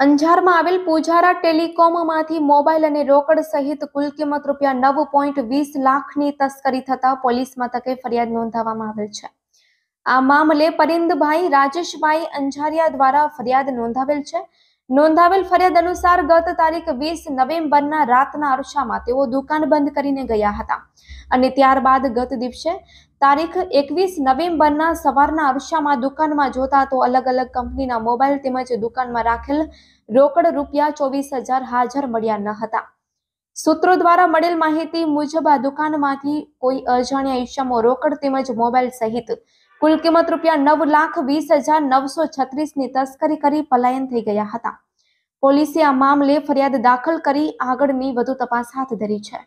અંજારમાં આવેલ પૂજારા ટેલિકોમમાંથી મોબાઈલ અને રોકડ સહિત કુલ કિંમત રૂપિયા નવ પોઈન્ટ વીસ લાખની તસ્કરી થતા પોલીસ મથકે ફરિયાદ નોંધાવવામાં આવેલ છે. આ મામલે પરિંદભાઈ, રાજેશભાઈ અંજારિયા દ્વારા ફરિયાદ નોંધાવેલ છે. નોંધાવેલ ફરિયાદ અનુસાર ગત તારીખ વીસ નવેમ્બરના રાતના અરસામાં તેઓ દુકાન બંધ કરીને ગયા હતા અને ત્યારબાદ ગત દિવસે તારીખ એકવીસ નવેમ્બરના સવારના અરસામાં દુકાનમાં જોતા તો અલગ અલગ કંપનીના મોબાઈલ તેમજ દુકાનમાં રાખેલ રોકડ રૂપિયા ચોવીસ હજાર હાજર મળ્યા ન હતા. સૂત્રો દ્વારા મળેલ માહિતી મુજબ આ દુકાનમાંથી કોઈ અજાણ્યા ઈસમો રોકડ તેમજ મોબાઈલ સહિત કુલ કિંમત રૂપિયા નવ લાખ વીસ હજાર નવસો છત્રીસની તસ્કરી કરી પલાયન થઈ ગયા હતા. પોલીસે આ મામલે ફરિયાદ દાખલ કરી આગળની વધુ તપાસ હાથ ધરી છે.